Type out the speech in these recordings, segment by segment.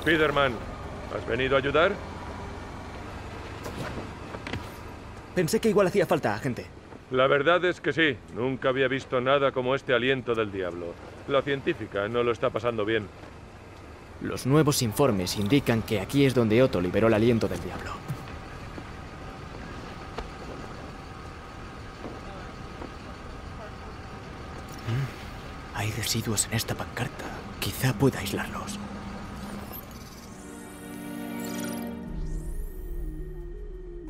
Spiderman, ¿has venido a ayudar? Pensé que igual hacía falta, agente. La verdad es que sí. Nunca había visto nada como este aliento del diablo. La científica no lo está pasando bien. Los nuevos informes indican que aquí es donde Otto liberó el aliento del diablo. Mm, hay residuos en esta pancarta. Quizá pueda aislarlos.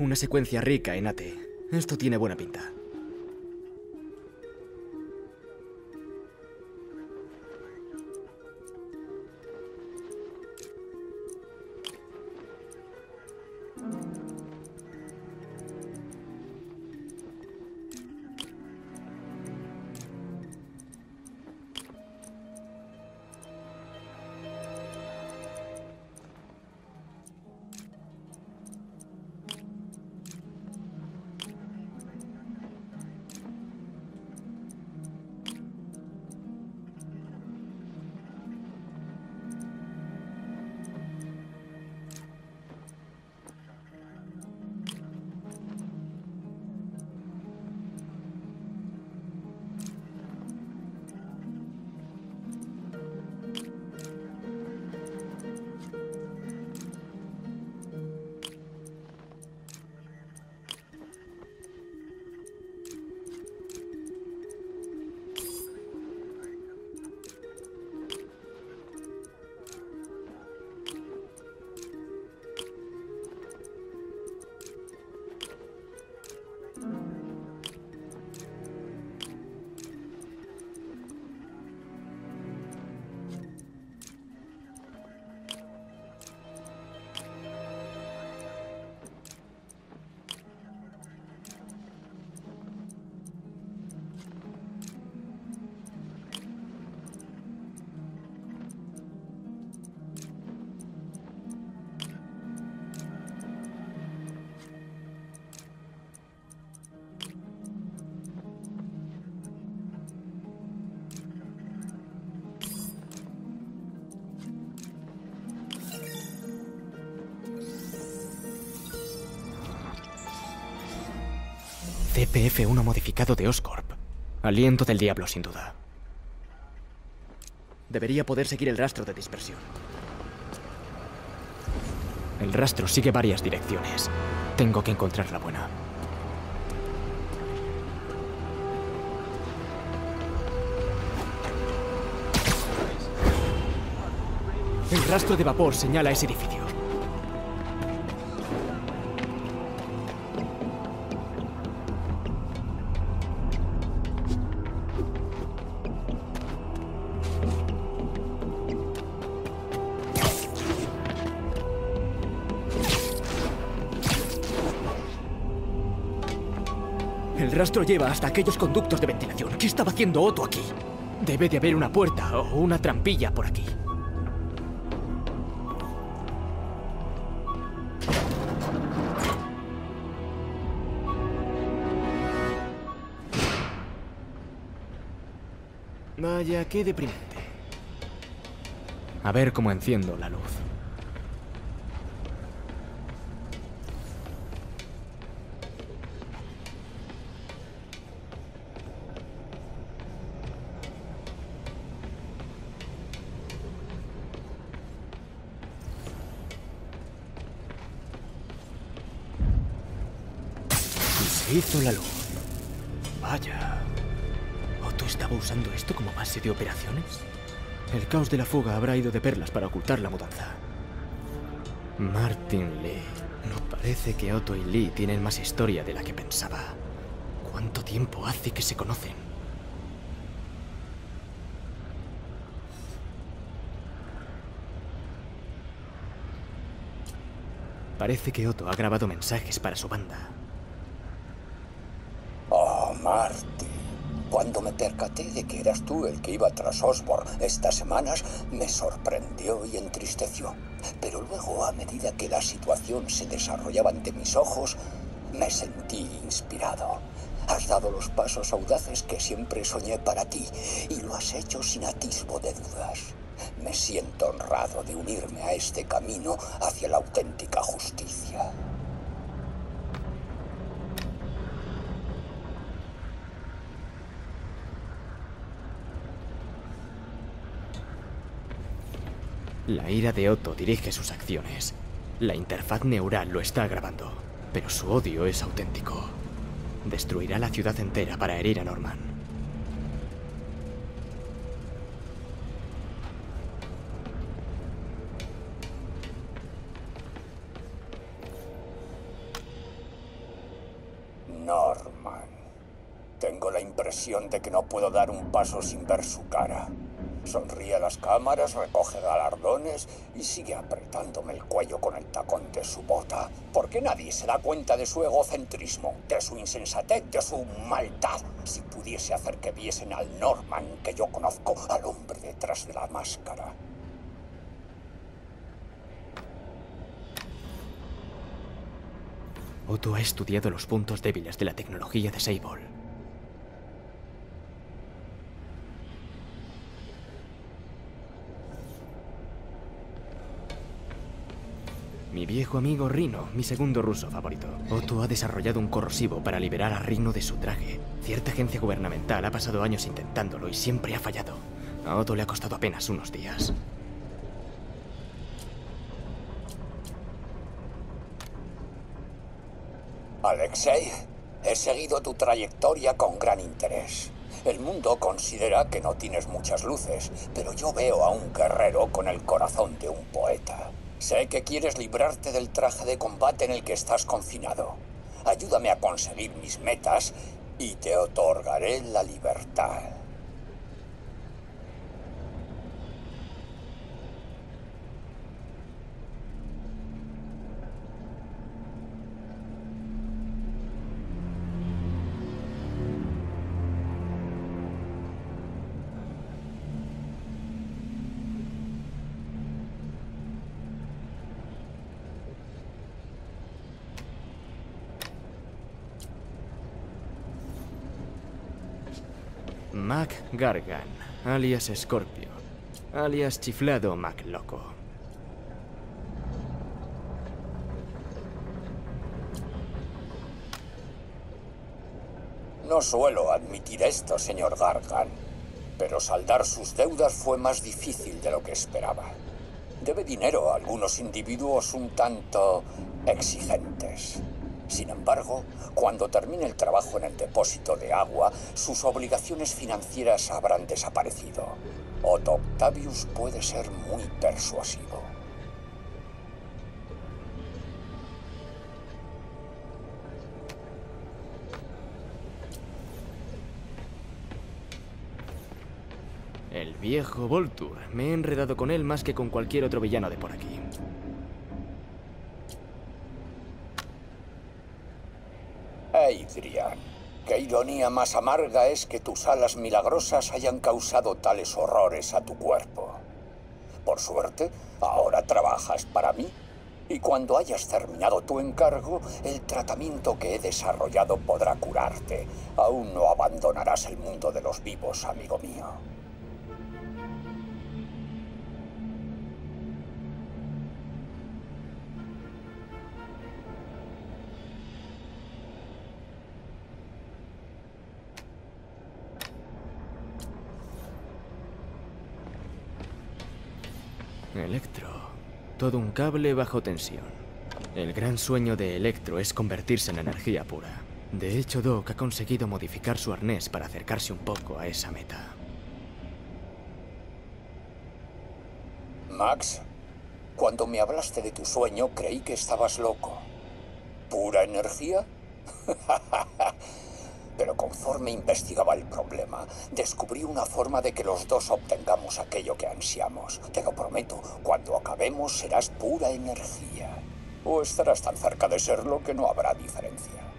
Una secuencia rica en AT. Esto tiene buena pinta. CPF-1 modificado de Oscorp. Aliento del diablo, sin duda. Debería poder seguir el rastro de dispersión. El rastro sigue varias direcciones. Tengo que encontrar la buena. El rastro de vapor señala ese edificio. Lleva hasta aquellos conductos de ventilación. ¿Qué estaba haciendo Otto aquí? Debe de haber una puerta o una trampilla por aquí. Vaya, qué deprimente. A ver cómo enciendo la luz. Hizo la luz. Vaya. ¿Otto estaba usando esto como base de operaciones? El caos de la fuga habrá ido de perlas para ocultar la mudanza. Martin Lee. No parece que Otto y Lee tienen más historia de la que pensaba. ¿Cuánto tiempo hace que se conocen? Parece que Otto ha grabado mensajes para su banda. Cuando me percaté de que eras tú el que iba tras Osborne estas semanas, me sorprendió y entristeció. Pero luego, a medida que la situación se desarrollaba ante mis ojos, me sentí inspirado. Has dado los pasos audaces que siempre soñé para ti y lo has hecho sin atisbo de dudas. Me siento honrado de unirme a este camino hacia la auténtica justicia. La ira de Otto dirige sus acciones. La interfaz neural lo está grabando, pero su odio es auténtico. Destruirá la ciudad entera para herir a Norman. Norman. Tengo la impresión de que no puedo dar un paso sin ver su cara. Sonríe a las cámaras, recoge galardones y sigue apretándome el cuello con el tacón de su bota. Porque nadie se da cuenta de su egocentrismo, de su insensatez, de su maldad. Si pudiese hacer que viesen al Norman que yo conozco, al hombre detrás de la máscara. Otto ha estudiado los puntos débiles de la tecnología de Sable. Mi viejo amigo Rino, mi segundo ruso favorito. Otto ha desarrollado un corrosivo para liberar a Rino de su traje. Cierta agencia gubernamental ha pasado años intentándolo y siempre ha fallado. A Otto le ha costado apenas unos días. Alexei, he seguido tu trayectoria con gran interés. El mundo considera que no tienes muchas luces, pero yo veo a un guerrero con el corazón de un poeta. Sé que quieres librarte del traje de combate en el que estás confinado. Ayúdame a conseguir mis metas y te otorgaré la libertad. Mac Gargan, alias Scorpio, alias Chiflado Mac Loco. No suelo admitir esto, señor Gargan, pero saldar sus deudas fue más difícil de lo que esperaba. Debe dinero a algunos individuos un tanto exigentes. Sin embargo, cuando termine el trabajo en el depósito de agua, sus obligaciones financieras habrán desaparecido. Otto Octavius puede ser muy persuasivo. El viejo Voltur. Me he enredado con él más que con cualquier otro villano de por aquí. Qué ironía más amarga es que tus alas milagrosas hayan causado tales horrores a tu cuerpo. Por suerte, ahora trabajas para mí. Y cuando hayas terminado tu encargo, el tratamiento que he desarrollado podrá curarte. Aún no abandonarás el mundo de los vivos, amigo mío. Todo un cable bajo tensión. El gran sueño de Electro es convertirse en energía pura. De hecho, Doc ha conseguido modificar su arnés para acercarse un poco a esa meta. Max, cuando me hablaste de tu sueño creí que estabas loco. ¿Pura energía? Conforme investigaba el problema, descubrí una forma de que los dos obtengamos aquello que ansiamos. Te lo prometo, cuando acabemos serás pura energía. O estarás tan cerca de serlo que no habrá diferencia.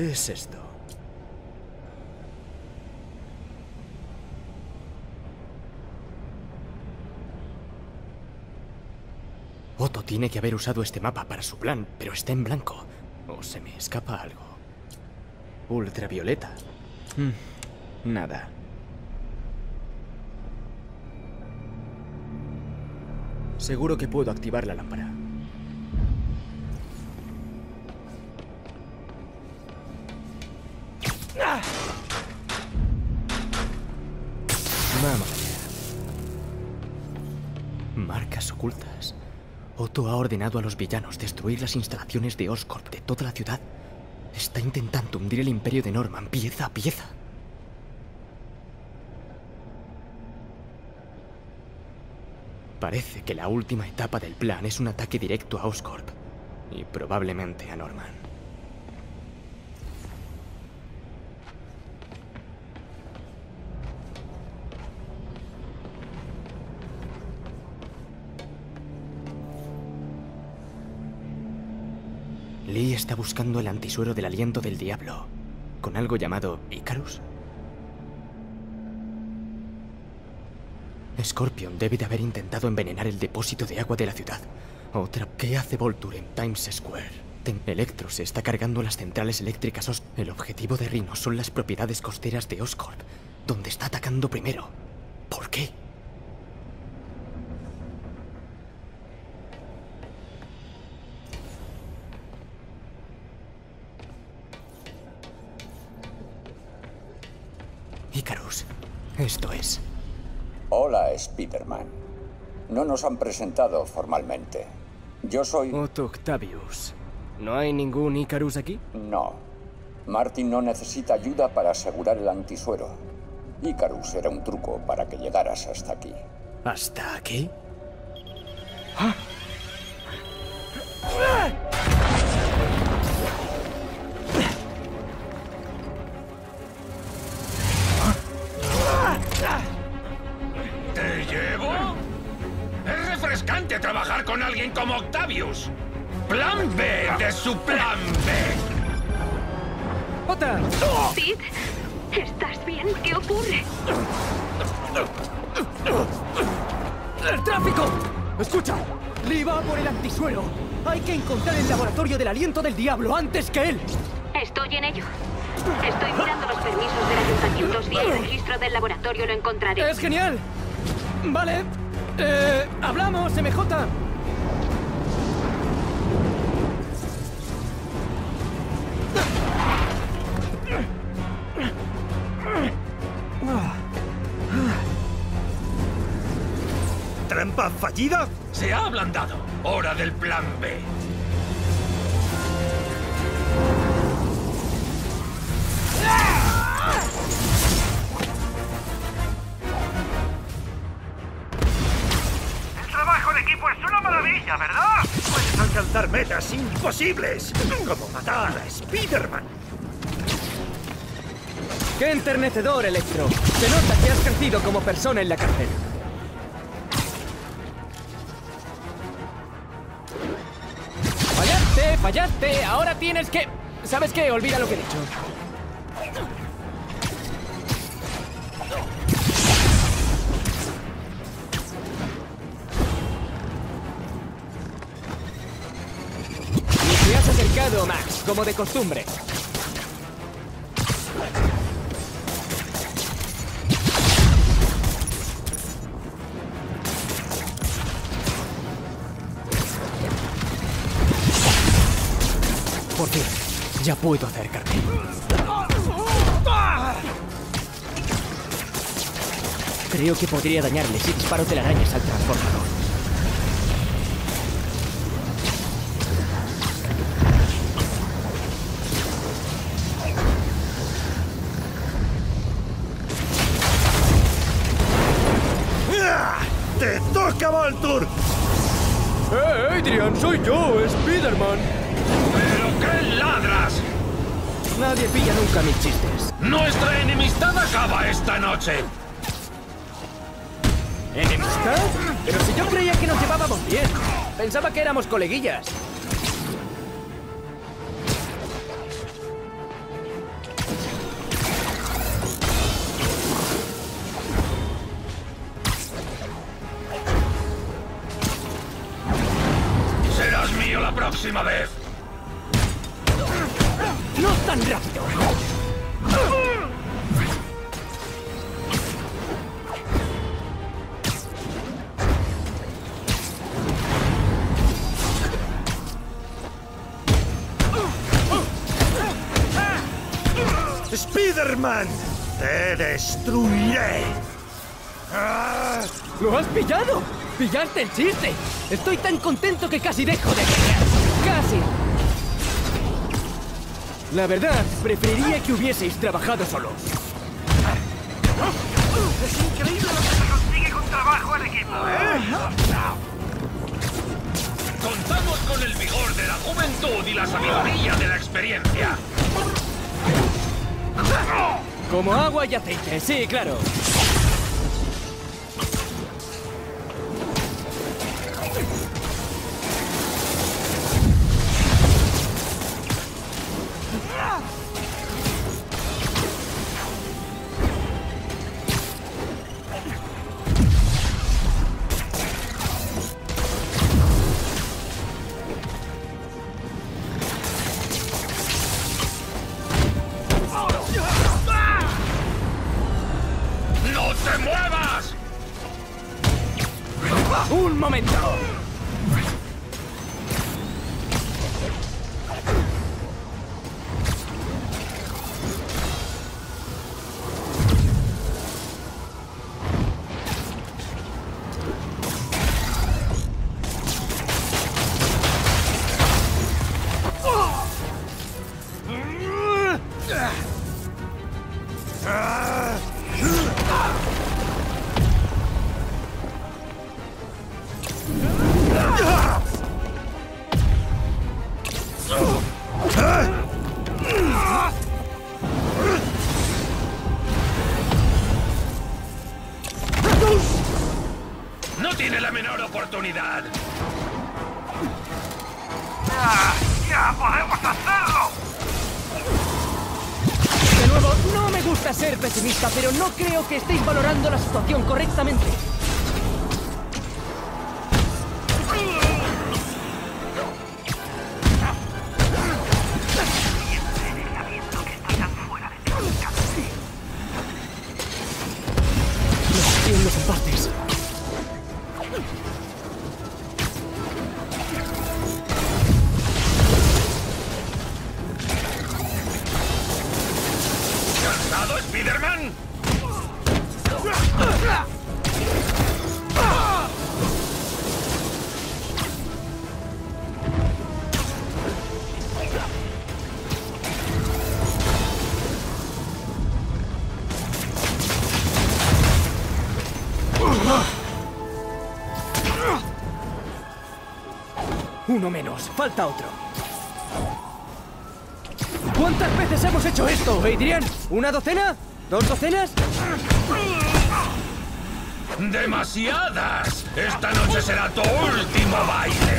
¿Qué es esto? Otto tiene que haber usado este mapa para su plan, pero está en blanco. O se me escapa algo. Ultravioleta. Hmm. Nada. Seguro que puedo activar la lámpara. Vamos. Marcas ocultas. Otto ha ordenado a los villanos destruir las instalaciones de Oscorp de toda la ciudad. Está intentando hundir el imperio de Norman pieza a pieza. Parece que la última etapa del plan es un ataque directo a Oscorp y probablemente a Norman. Lee está buscando el antisuero del aliento del diablo, con algo llamado Icarus. Scorpion debe de haber intentado envenenar el depósito de agua de la ciudad. Otra, ¿qué hace Volture en Times Square? Electro se está cargando las centrales eléctricas. Os- El objetivo de Rhino son las propiedades costeras de Oscorp, donde está atacando primero. ¿Por qué? Icarus, esto es. Hola, Spiderman. No nos han presentado formalmente. Yo soy... Otto Octavius. ¿No hay ningún Icarus aquí? No. Martin no necesita ayuda para asegurar el antisuero. Icarus era un truco para que llegaras hasta aquí. ¿Hasta aquí? ¿Te su plan B. ¡Ota! Sid, ¿estás bien? ¿Qué ocurre? ¡El tráfico! Escucha, Lee va por el antisuero. Hay que encontrar el laboratorio del aliento del diablo antes que él. Estoy en ello. Estoy mirando los permisos del ayuntamiento. Si hay registro del laboratorio, lo encontraré. ¡Es genial! Vale. Eh, hablamos, MJ. ¿Trampa fallida? Se ha ablandado. Hora del plan B. El trabajo en equipo es una maravilla, ¿verdad? Puedes alcanzar metas imposibles, como matar a Spider-Man. ¡Qué enternecedor, Electro! Se nota que has crecido como persona en la cárcel. ¡Fallaste! Ahora tienes que... ¿Sabes qué? Olvida lo que he dicho. Te has acercado, Max, como de costumbre. Ya puedo acercarme. Creo que podría dañarle si disparo telarañas al transformador. ¡Te toca, Voltur! ¡Eh, Adrian! ¡Soy yo, Spider-Man! ¿Pero qué ladras? Nadie pilla nunca mis chistes. Nuestra enemistad acaba esta noche. ¿Enemistad? Pero si yo creía que nos llevábamos bien. Pensaba que éramos coleguillas. la próxima vez! ¡Spiderman! ¡Te destruiré! ¡Lo has pillado! ¡Pillaste el chiste! Estoy tan contento que casi dejo de pelear. ¡Casi! La verdad, preferiría que hubieseis trabajado solos. Es increíble lo que se consigue con trabajo en equipo, ¿eh? Contamos con el vigor de la juventud y la sabiduría de la experiencia. Como agua y aceite, sí, claro. Que estéis valorando la situación correctamente. Uno menos, falta otro. ¿Cuántas veces hemos hecho esto, Adrian? ¿Una docena? ¿Dos docenas? ¡Demasiadas! Esta noche será tu último baile.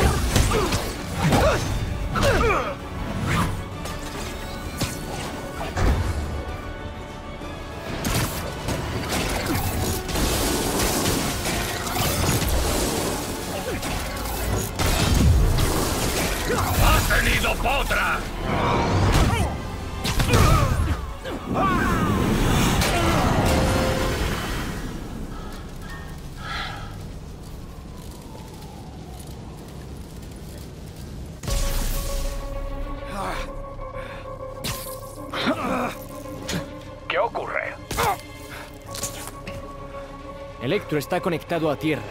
Electro está conectado a Tierra.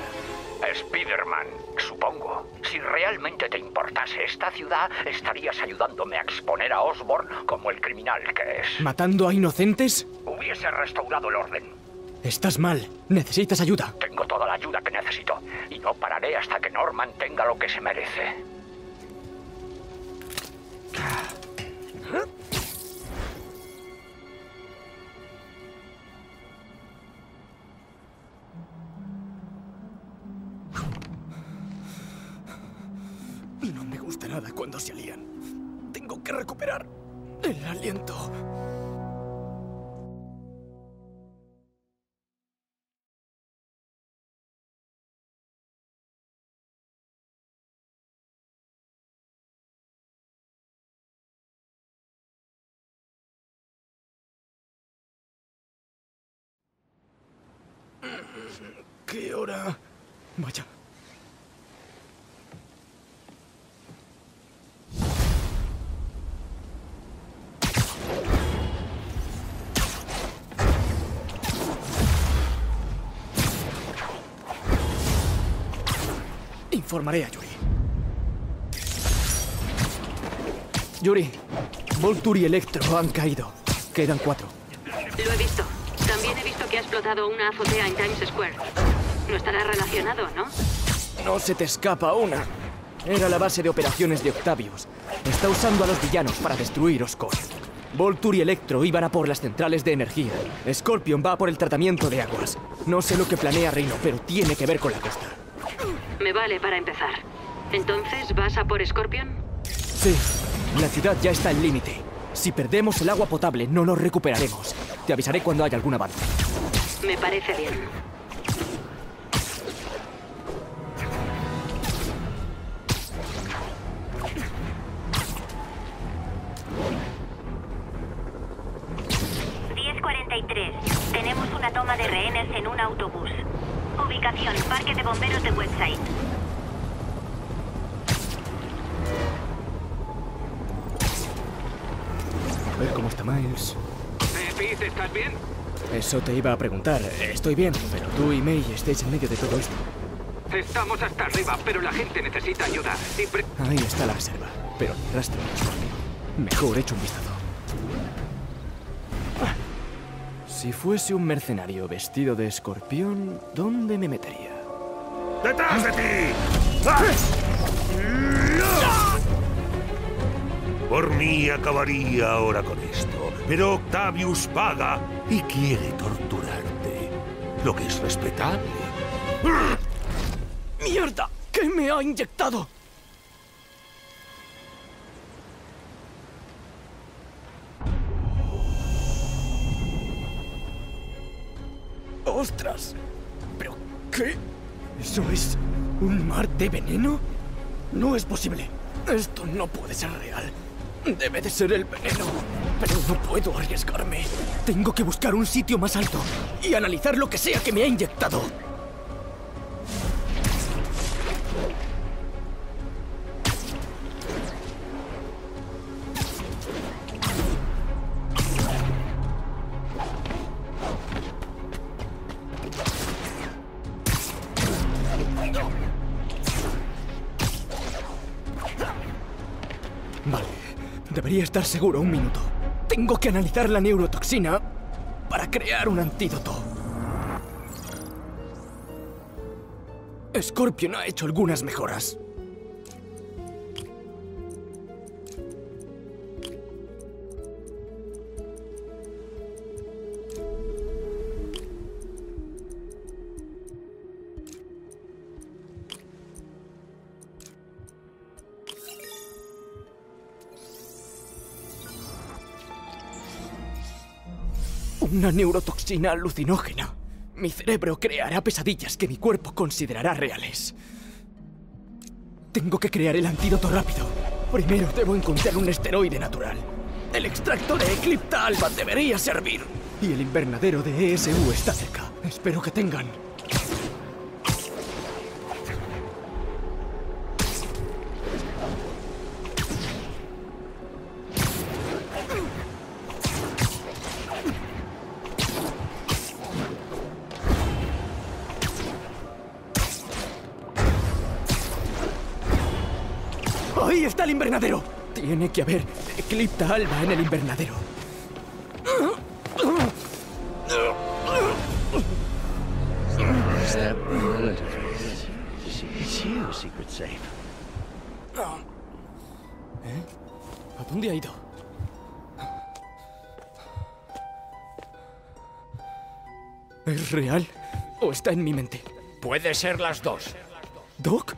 Spiderman, supongo. Si realmente te importase esta ciudad, estarías ayudándome a exponer a Osborn como el criminal que es. ¿Matando a inocentes? Hubiese restaurado el orden. Estás mal. Necesitas ayuda. Tengo toda la ayuda que necesito y no pararé hasta que Norman tenga lo que se merece. ¿Qué hora? Vaya. Informaré a Yuri. Yuri, Voltur y Electro han caído. Quedan cuatro. Lo he visto. También he visto que ha explotado una azotea en Times Square. No estará relacionado, ¿no? No se te escapa una. Era la base de operaciones de Octavius. Está usando a los villanos para destruir Oscorp. Voltur y Electro iban a por las centrales de energía. Scorpion va a por el tratamiento de aguas. No sé lo que planea Reino, pero tiene que ver con la costa. Me vale para empezar. Entonces, ¿vas a por Scorpion? Sí, la ciudad ya está al límite. Si perdemos el agua potable, no nos recuperaremos. Te avisaré cuando haya algún avance. Me parece bien. ...10.43. Tenemos una toma de rehenes en un autobús. Ubicación, Parque de Bomberos de Westside. A ver cómo está Miles. Eh, Pete, ¿estás bien? Eso te iba a preguntar. Estoy bien, pero tú y May estáis en medio de todo esto. Estamos hasta arriba, pero la gente necesita ayuda. Ahí está la reserva, pero ni rastro Scorpion. Mejor echo un vistazo. Si fuese un mercenario vestido de escorpión, ¿dónde me metería? ¡Detrás de ti! Por mí acabaría ahora con esto, pero Octavius paga y quiere torturarte, lo que es respetable. ¡Mierda! ¿Qué me ha inyectado? ¡Ostras! ¿Pero qué? ¿Eso es un mar de veneno? No es posible. Esto no puede ser real. Debe de ser el veneno. Pero no puedo arriesgarme. Tengo que buscar un sitio más alto y analizar lo que sea que me ha inyectado. Estar seguro un minuto. Tengo que analizar la neurotoxina para crear un antídoto. Scorpion ha hecho algunas mejoras. Una neurotoxina alucinógena. Mi cerebro creará pesadillas que mi cuerpo considerará reales. Tengo que crear el antídoto rápido. Primero debo encontrar un esteroide natural. El extracto de Eclipta Alba debería servir. Y el invernadero de ESU está cerca. Espero que tengan. Tiene que haber Eclipta Alba en el invernadero. ¿Eh? ¿A dónde ha ido? ¿Es real o está en mi mente? Puede ser las dos. ¿Doc?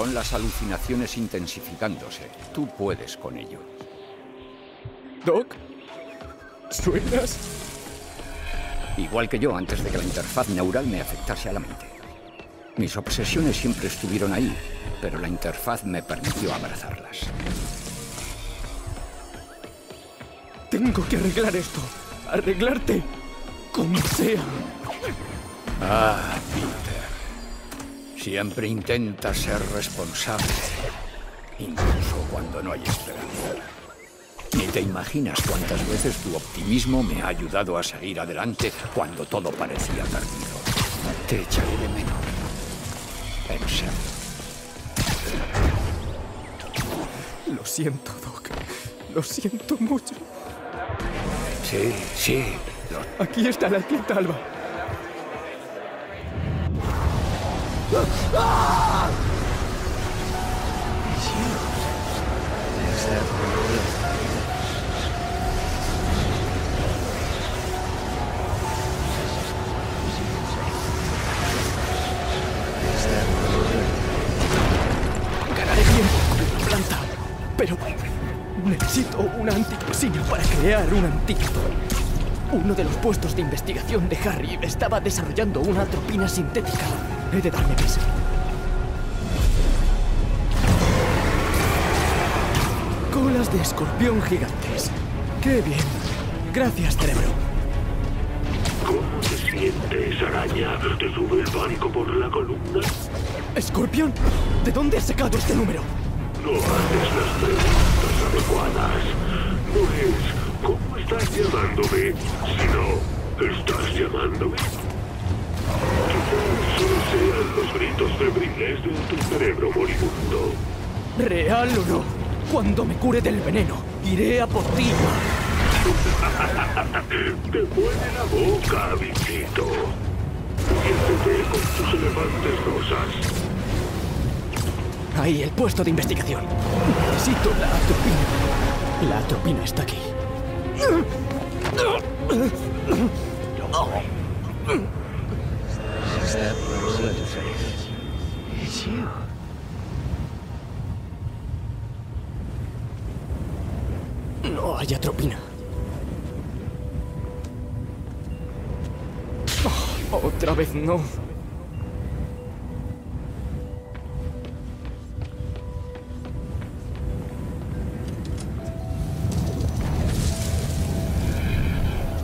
Son las alucinaciones intensificándose. Tú puedes con ello. ¿Doc? ¿Suenas? Igual que yo antes de que la interfaz neural me afectase a la mente. Mis obsesiones siempre estuvieron ahí, pero la interfaz me permitió abrazarlas. Tengo que arreglar esto. Arreglarte. Como sea. Ah. Siempre intentas ser responsable, incluso cuando no hay esperanza. Ni te imaginas cuántas veces tu optimismo me ha ayudado a seguir adelante cuando todo parecía perdido. Te echaré de menos. En serio. Lo siento, Doc. Lo siento mucho. Sí, sí. Lo... Aquí está la tienda Alba. Crear un antídoto. Uno de los puestos de investigación de Harry estaba desarrollando una atropina sintética. He de darme prisa. Colas de escorpión gigantes. ¡Qué bien! Gracias, cerebro. ¿Cómo te sientes, araña? ¿Te sube el pánico por la columna? ¿Escorpión? ¿De dónde has sacado este número? No haces las preguntas adecuadas. No es ¿cómo estás llamándome? Sino ¿estás llamándome? Gritos febriles de tu cerebro moribundo. ¿Real o no? Cuando me cure del veneno, iré a por ti. Te mueve la boca, bichito. Siéntete con tus elefantes rosas. Ahí, el puesto de investigación. Necesito la atropina. La atropina está aquí. Oh, otra vez no.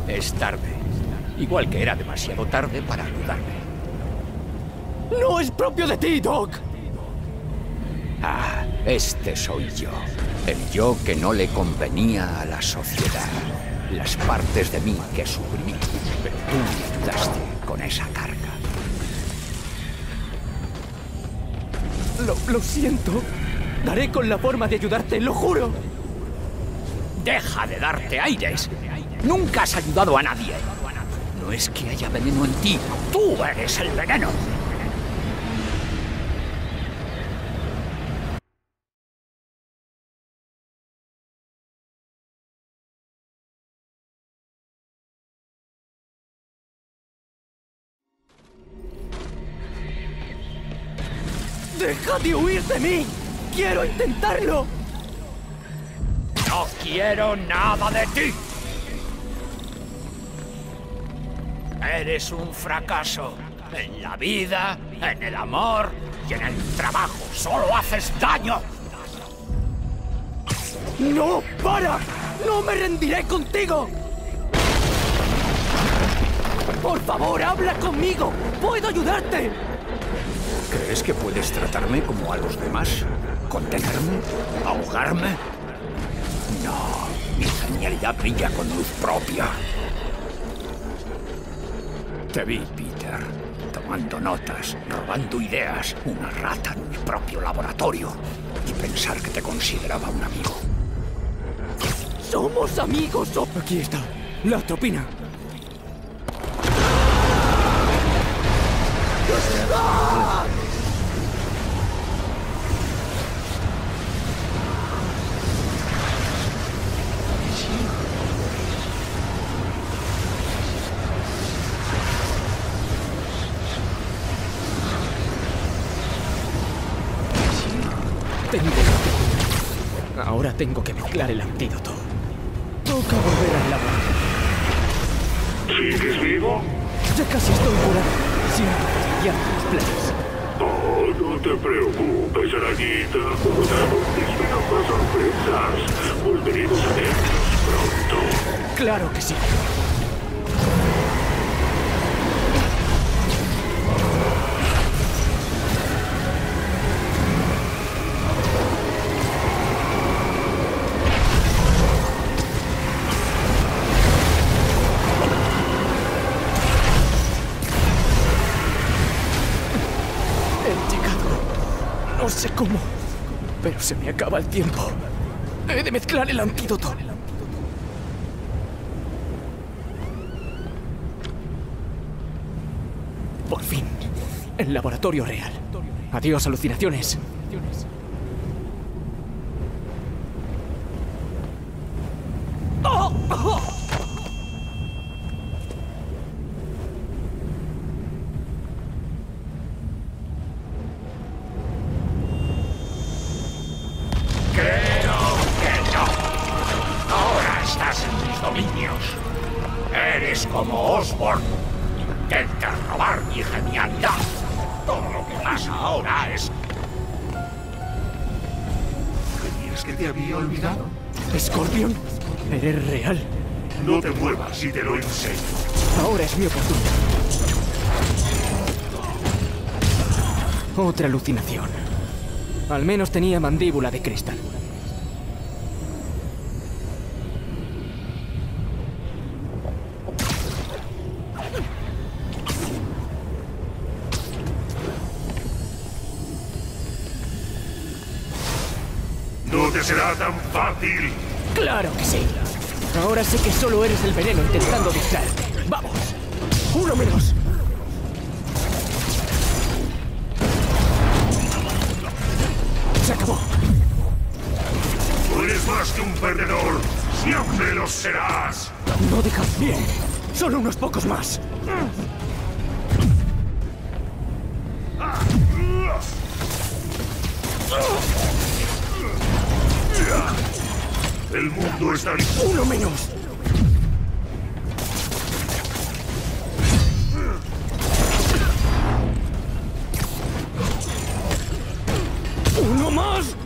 Es tarde. Igual que era demasiado tarde para ayudarme. ¡No es propio de ti, Doc! Este soy yo. El yo que no le convenía a la sociedad. Las partes de mí que suprimí. Pero tú me ayudaste con esa carga. Lo, lo siento. Daré con la forma de ayudarte, lo juro. Deja de darte aires. Nunca has ayudado a nadie. No es que haya veneno en ti. Tú eres el veneno. De huir de mí! ¡Quiero intentarlo! No quiero nada de ti. Eres un fracaso. En la vida, en el amor y en el trabajo. Solo haces daño. ¡No! ¡Para! ¡No me rendiré contigo! Por favor, habla conmigo. ¡Puedo ayudarte! ¿Crees que puedes tratarme como a los demás? ¿Contenerme? ¿Ahogarme? No, mi genialidad brilla con luz propia. Te vi, Peter, tomando notas, robando ideas, una rata en mi propio laboratorio. Y pensar que te consideraba un amigo. ¡Somos amigos! Aquí está, la atropina. Tengo que mezclar el antídoto. Toca volver al laboratorio. ¿Sigues vivo? Ya casi estoy curado. Siento fastidiar tus planes. Oh, no te preocupes, arañita. Más sorpresas. Volveremos a vernos pronto. Claro que sí. Cómo, pero se me acaba el tiempo. He de mezclar el antídoto. Por fin, el laboratorio real. Adiós, alucinaciones. Dominios. Eres como Osborn. Intentas robar mi genialidad. Todo lo que pasa ahora es... ¿Creías que te había olvidado? Scorpion, eres real. No te muevas y te lo enseño. Ahora es mi oportunidad. Otra alucinación. Al menos tenía mandíbula de cristal. Será tan fácil. ¡Claro que sí! Ahora sé que solo eres el veneno intentando distraerte. ¡Vamos! ¡Uno menos! ¡Se acabó! Tú eres más que un perdedor. Siempre lo serás. No dejas bien. Solo unos pocos más. El mundo está. ¡Uno menos! ¡Uno más!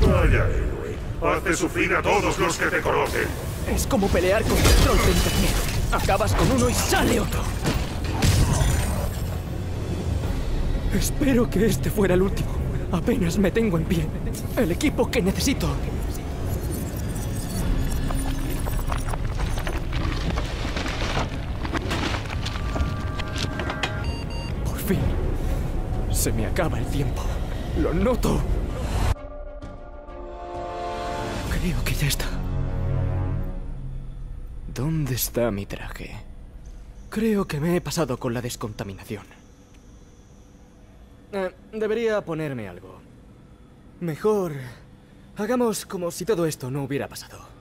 Vaya héroe. Hace sufrir a todos los que te conocen. Es como pelear con el troll de internet. Acabas con uno y sale otro. Espero que este fuera el último. Apenas me tengo en pie. El equipo que necesito. Por fin. Se me acaba el tiempo. Lo noto. Creo que ya está. ¿Dónde está mi traje? Creo que me he pasado con la descontaminación. Eh, debería ponerme algo. Mejor... Hagamos como si todo esto no hubiera pasado.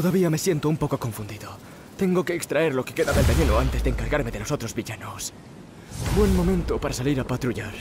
Todavía me siento un poco confundido. Tengo que extraer lo que queda del veneno antes de encargarme de los otros villanos. Buen momento para salir a patrullar.